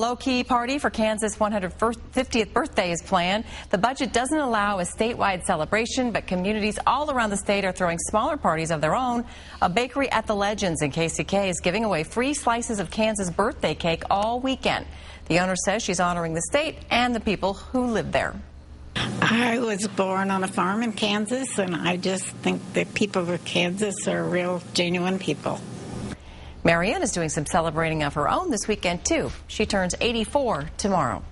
low-key party for Kansas' 150th birthday is planned. The budget doesn't allow a statewide celebration, but communities all around the state are throwing smaller parties of their own. A bakery at the Legends in KCK is giving away free slices of Kansas birthday cake all weekend. The owner says she's honoring the state and the people who live there. I was born on a farm in Kansas, and I just think the people of Kansas are real, genuine people. Marianne is doing some celebrating of her own this weekend, too. She turns 84 tomorrow.